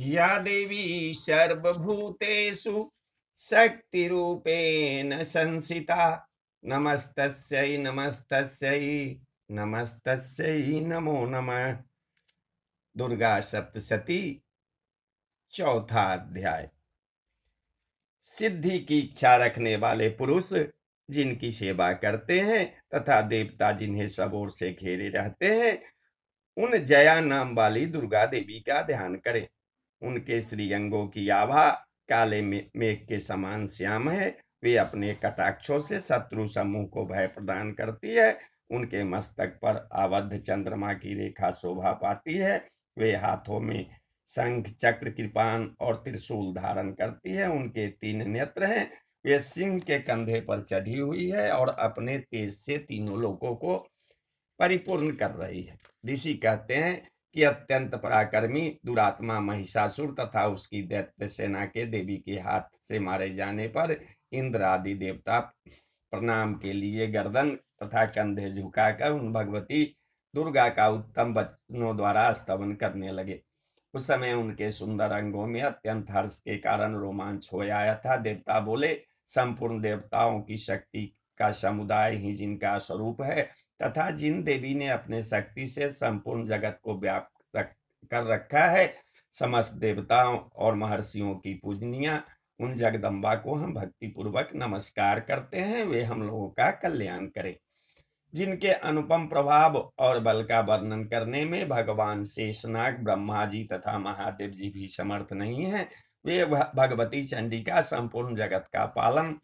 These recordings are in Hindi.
या देवी सर्वभूतेषु शक्तिरूपेण संसिता। नमस्तस्यै नमस्तस्यै नमस्तस्यै, नमो नमः। दुर्गा सप्तशती, चौथा अध्याय। सिद्धि की इच्छा रखने वाले पुरुष जिनकी सेवा करते हैं तथा देवता जिन्हें सब ओर से घेरे रहते हैं, उन जया नाम वाली दुर्गा देवी का ध्यान करें। उनके श्रीअंगों की आभा काले मेघ के समान श्याम है। वे अपने कटाक्षों से शत्रु समूह को भय प्रदान करती है। उनके मस्तक पर आबद्ध चंद्रमा की रेखा शोभा पाती है। वे हाथों में शंख, चक्र कृपान और त्रिशूल धारण करती है। उनके तीन नेत्र हैं। वे सिंह के कंधे पर चढ़ी हुई है और अपने तेज से तीनों लोगों को परिपूर्ण कर रही है। ऋषि कहते हैं कि अत्यंत पराक्रमी, दुरात्मा महिषासुर तथा उसकी दैत्य सेना के देवी के हाथ से मारे जाने पर इंद्र आदि देवता प्रणाम के लिए गर्दन तथा कंधे झुकाकर उन भगवती दुर्गा का उत्तम वचनों द्वारा स्तवन करने लगे। उस समय उनके सुंदर अंगों में अत्यंत हर्ष के कारण रोमांच हो आया था। देवता बोले, संपूर्ण देवताओं की शक्ति का समुदाय ही जिनका स्वरूप है तथा जिन देवी ने अपने शक्ति से संपूर्ण जगत को व्याप्त रख, कर रखा है समस्त देवताओं और महर्षियों की पूजनिया उन जगदम्बा को हम भक्ति पूर्वक नमस्कार करते हैं वे हम लोगों का कल्याण करें। जिनके अनुपम प्रभाव और बल का वर्णन करने में भगवान शेषनाग ब्रह्मा जी तथा महादेव जी भी समर्थ नहीं है वे भगवती चंडी का संपूर्ण जगत का पालन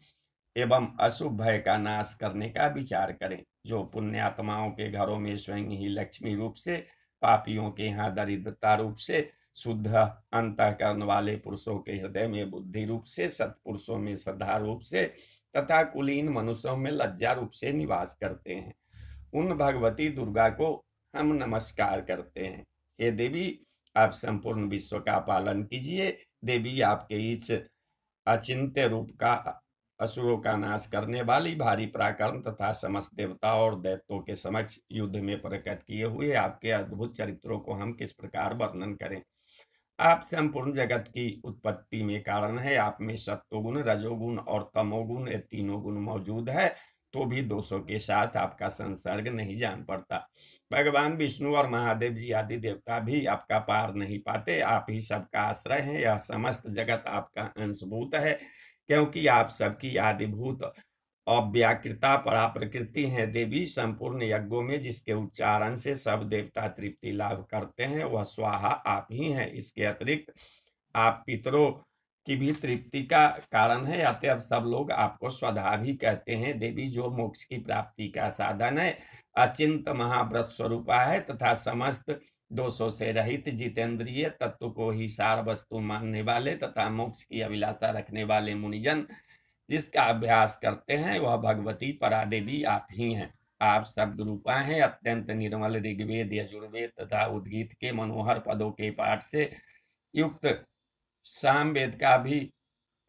एवं अशुभ भय का नाश करने का विचार करें। जो पुण्यात्माओं के घरों में स्वयं ही लक्ष्मी रूप से, पापियों के यहाँ दरिद्रता रूप से, शुद्ध अंतकरण वाले पुरुषों के हृदय में बुद्धि रूप से, सत्पुरुषों में श्रद्धा रूप से तथा कुलीन मनुष्यों में लज्जा रूप से निवास करते हैं। उन भगवती दुर्गा को हम नमस्कार करते हैं। हे देवी, आप संपूर्ण विश्व का पालन कीजिए। देवी, आपके इस अचिंत्य रूप का असुरों का नाश करने वाली भारी पराक्रम तथा समस्त देवता और दैत्यों के समक्ष युद्ध में प्रकट किए हुए आपके अद्भुत चरित्रों को हम किस प्रकार वर्णन करें? आप संपूर्ण जगत की उत्पत्ति में कारण है। आप में सत्वगुण, रजोगुण और तमोगुण, ये तीनों गुण मौजूद है। तो भी दोषों के साथ आपका संसर्ग नहीं जान पड़ता। भगवान विष्णु और महादेव जी आदि देवता भी आपका पार नहीं पाते। आप ही सबका आश्रय है। यह समस्त जगत आपका अंशभूत है। क्योंकि आप सबकी आदिभूत अव्याकृता परा प्रकृति है। देवी संपूर्ण यज्ञों में जिसके उच्चारण से सब देवता तृप्ति लाभ करते हैं, वह स्वाहा आप ही हैं। इसके अतिरिक्त आप पितरों की भी तृप्ति का कारण है अतएव सब लोग आपको स्वधा भी कहते हैं। देवी, जो मोक्ष की प्राप्ति का साधन है, अचिंत महाव्रत स्वरूपा है तथा समस्त दोषों से रहित जितेंद्रिय तत्व को ही सार वस्तु मानने वाले तथा मोक्ष की अभिलाषा रखने वाले मुनिजन जिसका अभ्यास करते हैं, वह भगवती परादेवी आप ही हैं। आप शब्द रूपा हैं, अत्यंत निर्मल ऋग्वेद, यजुर्वेद तथा उद्गीत के मनोहर पदों के पाठ से युक्त सामवेद का भी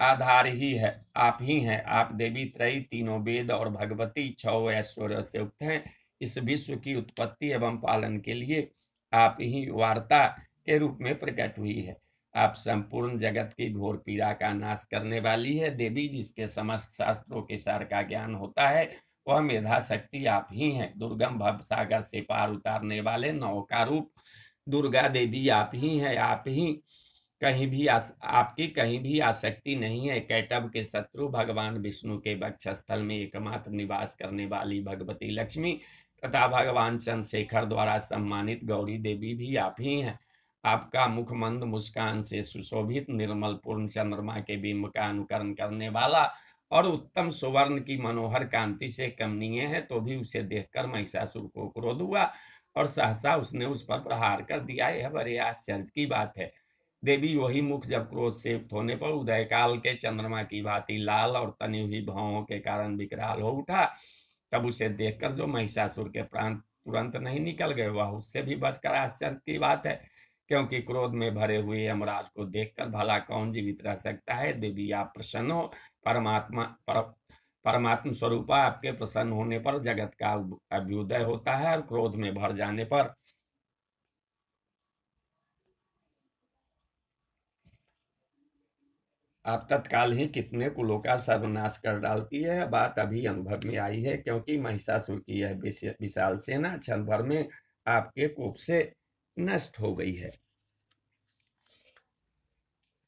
आधार ही है। आप ही हैं। आप देवी त्रयी, तीनों वेद और भगवती छह ऐश्वर्य से युक्त हैं। इस विश्व की उत्पत्ति एवं पालन के लिए आप ही वार्ता के रूप में प्रकट हुई है। आप संपूर्ण जगत की घोर पीड़ा का नाश करने वाली है। देवी जिसके समस्त शास्त्रों के सार का ज्ञान होता है वह मेधा शक्ति आप ही हैं। दुर्गम भव सागर से पार उतारने वाले नौका रूप। दुर्गा देवी आप ही हैं। आप ही कहीं भी आस, आपकी कहीं भी आसक्ति नहीं है। कैटब के शत्रु भगवान विष्णु के वक्षस्थल में एकमात्र निवास करने वाली भगवती लक्ष्मी तथा भगवान चंद्रशेखर द्वारा सम्मानित गौरी देवी भी आप ही हैं। आपका मुखमंद मुस्कान से सुशोभित निर्मल पूर्ण चंद्रमा के बिंब का अनुकरण करने वाला और उत्तम सुवर्ण की मनोहर कांति से कमनीय है तो भी उसे देखकर महिषासुर को क्रोध हुआ और सहसा उसने उस पर प्रहार कर दिया। यह बड़े आश्चर्य की बात है। देवी वही मुख जब क्रोध से होने पर उदय काल के चंद्रमा की भांति लाल और तनी हुई भावों के कारण विकराल हो उठा तब उसे देखकर जो महिषासुर के प्राण तुरंत नहीं निकल गए वह उससे भी बढ़कर आश्चर्य की बात है क्योंकि क्रोध में भरे हुए यमराज को देखकर भला कौन जीवित रह सकता है? देवी आप प्रसन्न हो। परमात्मा पर, परमात्म स्वरूप आपके प्रसन्न होने पर जगत का अभ्युदय होता है और क्रोध में भर जाने पर आप तत्काल ही कितने कुलों का सर्वनाश कर डालती है? बात अभी अनुभव में आई है, क्योंकि महिषासुर की यह विशाल सेना क्षण भर में आपके कोप से नष्ट हो गई है।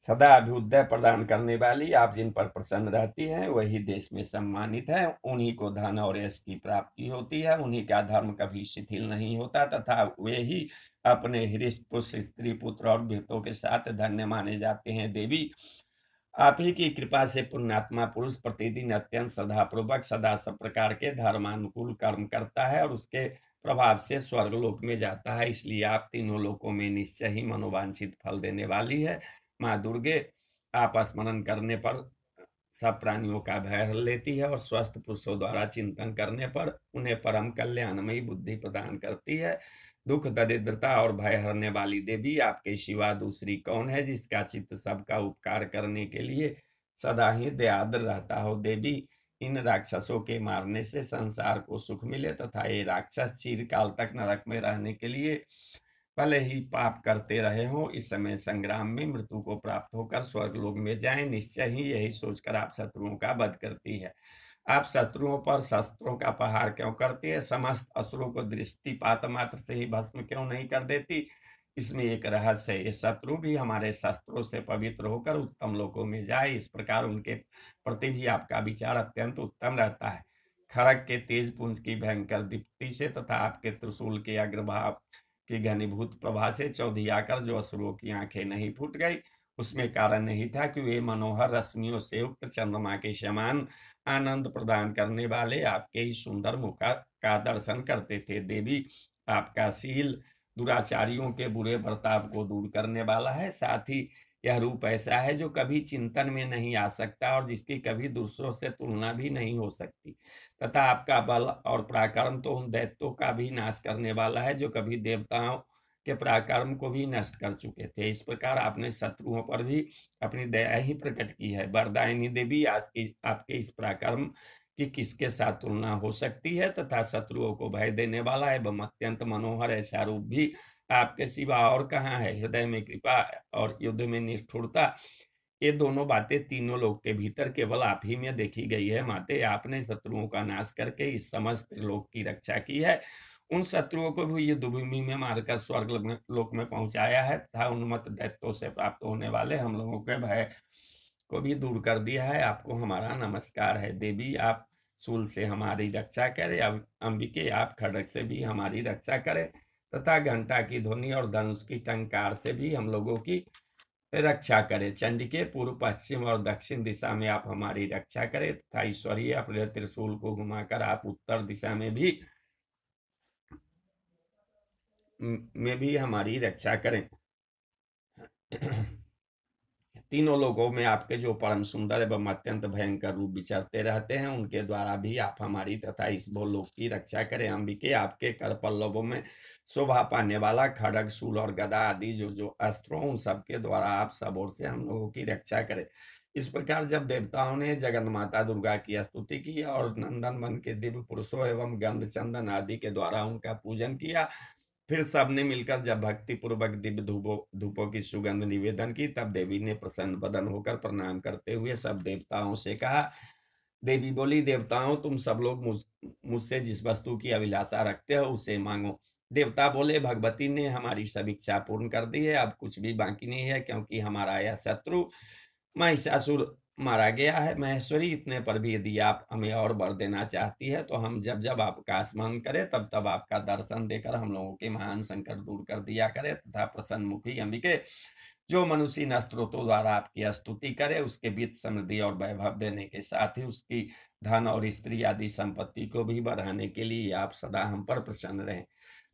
सदा अभ्युदय प्रदान करने वाली आप जिन पर प्रसन्न रहती हैं, वही देश में सम्मानित है। उन्हीं को धन और यश की प्राप्ति होती है। उन्हीं का धर्म कभी शिथिल नहीं होता तथा वे ही अपने हृष्ट पुरुष स्त्री पुत्र और वृतों के साथ धन्य माने जाते हैं। देवी आप ही की कृपा से पुण्यात्मा पुरुष प्रतिदिन अत्यंत श्रद्धा पूर्वक सदा सब प्रकार के धर्मानुकूल कर्म करता है और उसके प्रभाव से स्वर्ग लोक में जाता है। इसलिए आप तीनों लोकों में निश्चय ही मनोवांछित फल देने वाली है। माँ दुर्गे, आप स्मरण करने पर सब प्राणियों का भय हर लेती है और स्वस्थ पुरुषों द्वारा चिंतन करने पर उन्हें परम कल्याणमयी बुद्धि प्रदान करती है। दुख, दरिद्रता और भय हरने वाली देवी आपके शिवा दूसरी कौन है जिसका चित्त सबका उपकार करने के लिए सदा ही दयाद्र रहता हो? देवी, इन राक्षसों के मारने से संसार को सुख मिले तथा ये राक्षस चीरकाल तक नरक में रहने के लिए भले ही पाप करते रहे हो, इस समय संग्राम में मृत्यु को प्राप्त होकर स्वर्ग लोग में जाए। निश्चय ही यही सोचकर आप शत्रुओं का वध करती है। आप शत्रुओं पर शस्त्रों का प्रहार क्यों करती है? समस्त असुरों को दृष्टिपात मात्र से ही भस्म क्यों नहीं कर देती? इसमें एक रहस्य है, ये शत्रु भी हमारे शस्त्रों से पवित्र होकर उत्तम लोगों में जाए। इस प्रकार उनके प्रति भी आपका विचार अत्यंत उत्तम रहता है। खड़क के तेज पुंज की भयंकर दीप्ति से तथा आपके त्रिशूल के अग्रभाव की घनीभूत प्रभा से चौधरी आकर जो असुरों की आँखें नहीं फूट गई, उसमें कारण नहीं था कि वे मनोहर रश्मियों से उक्त चंद्रमा के समान आनंद प्रदान करने वाले आपके ही सुंदर मुख का दर्शन करते थे। देवी आपका शील दुराचारियों के बुरे बर्ताव को दूर करने वाला है, साथ ही यह रूप ऐसा है जो कभी चिंतन में नहीं आ सकता और जिसकी कभी दूसरों से तुलना भी नहीं हो सकती। तथा आपका बल और पराक्रम तो उन दैत्यों का भी नाश करने वाला है जो कभी देवताओं के पराक्रम को भी नष्ट कर चुके थे। इस प्रकार आपने शत्रुओं पर भी अपनी दया ही प्रकट की है। वरदायनी देवी आज की, आपके इस पराक्रम की किसके साथ तुलना हो सकती है? तथा शत्रुओं को भय देने वाला एवं अत्यंत मनोहर ऐसा रूप भी आपके सिवा और कहाँ है? हृदय में कृपा और युद्ध में निष्ठुरता। ये दोनों बातें तीनों लोग के भीतर केवल आप ही में देखी गई है, माते। आपने शत्रुओं का नाश करके इस समस्त लोक की रक्षा की है। उन शत्रुओं को भी ये दुभूमि में मारकर स्वर्ग लोक में पहुँचाया है तथा उन्मत्त दैत्यों से प्राप्त होने वाले हम लोगों के भय को भी दूर कर दिया है। आपको हमारा नमस्कार है। देवी, आप सूल से हमारी रक्षा करें। अंबिके, आप खड़क से भी हमारी रक्षा करें। तथा घंटा की ध्वनि और धनुष की टंकार से भी हम लोगों की रक्षा करें। चंडिके पूर्व, पश्चिम और दक्षिण दिशा में आप हमारी रक्षा करें तथा ईश्वरीय अपने त्रिशूल को घुमाकर आप उत्तर दिशा में भी में भी हमारी रक्षा करें। तीनों लोगों में आपके जो परम सुंदर एवं अत्यंत भयंकर रूप विचरते रहते हैं, उनके द्वारा भी आप हमारी तथा इस भोलोक की रक्षा करें। अंबिके, आपके कर पल्लवों में शोभा पाने वाला खड़ग सूल और गदा आदि जो जो अस्त्रों, उन सबके द्वारा आप सब ओर से हम लोगों की रक्षा करें। इस प्रकार जब देवताओं ने जगन माता दुर्गा की स्तुति की और नंदन मन के दिव्य पुरुषों एवं गंध चंदन आदि के द्वारा उनका पूजन किया फिर सबने मिलकर जब भक्ति पूर्वक दिव्य धूपों धूपों की सुगंध निवेदन की, तब देवी ने प्रसन्न बदन होकर प्रणाम करते हुए सब देवताओं से कहा, देवी बोली, देवताओं, तुम सब लोग मुझसे जिस वस्तु की अभिलाषा रखते हो, उसे मांगो। देवता बोले, भगवती ने हमारी सब इच्छा पूर्ण कर दी है, अब कुछ भी बाकी नहीं है, क्योंकि हमारा यह शत्रु महिषासुर मारा गया है। महेश्वरी, इतने पर भी यदि आप हमें और बर देना चाहती है तो हम जब जब आपका स्मरण करें, तब तब आपका दर्शन देकर हम लोगों के महान संकट दूर कर दिया करे तथा प्रसन्न मुखी अंबिके, जो मनुष्य न स्त्रोतों द्वारा आपकी स्तुति करे, उसके बीच समृद्धि और वैभव देने के साथ ही उसकी धन और स्त्री आदि संपत्ति को भी बढ़ाने के लिए आप सदा हम पर प्रसन्न रहें।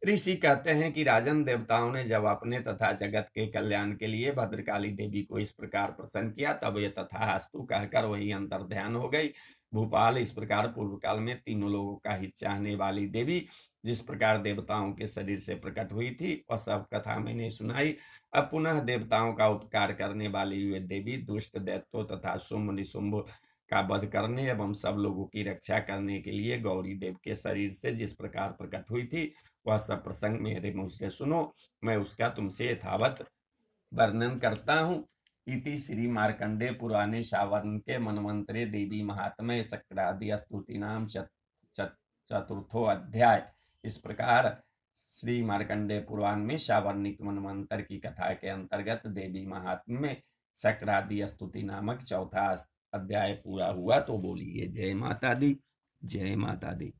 ऋषि कहते हैं कि राजन देवताओं ने जब अपने तथा जगत के कल्याण के लिए भद्रकाली देवी को इस प्रकार प्रसन्न किया, तब ये तथा हस्तु कहकर वही अंतर ध्यान हो गई। भूपाल इस प्रकार पूर्व काल में तीनों लोगों का हित चाहने वाली देवी, जिस प्रकार देवताओं के शरीर से प्रकट हुई थी, वह सब कथा मैंने सुनाई। अब पुनः देवताओं का उपकार करने वाली वे देवी, दुष्ट दैत्यों तथा शुंभ निशुंभ का वध करने एवं सब लोगों की रक्षा करने के लिए गौरी देव के शरीर से जिस प्रकार प्रकट हुई थी, वह सब प्रसंग मेरे मुँह से सुनो, मैं उसका तुमसे यथावत वर्णन करता हूँ। इति श्री मार्कंडे पुराणे सावर्ण के मनमंत्रे देवी महात्म्य सक्रादि स्तुति नाम चतुर्थो अध्याय। इस प्रकार श्री मार्कंडे पुराण में सावर्णिक मनमंत्र की कथा के अंतर्गत देवी महात्म्य में सक्रादि स्तुति नामक चौथा अध्याय पूरा हुआ तो बोलिए जय माता दी जय माता दी।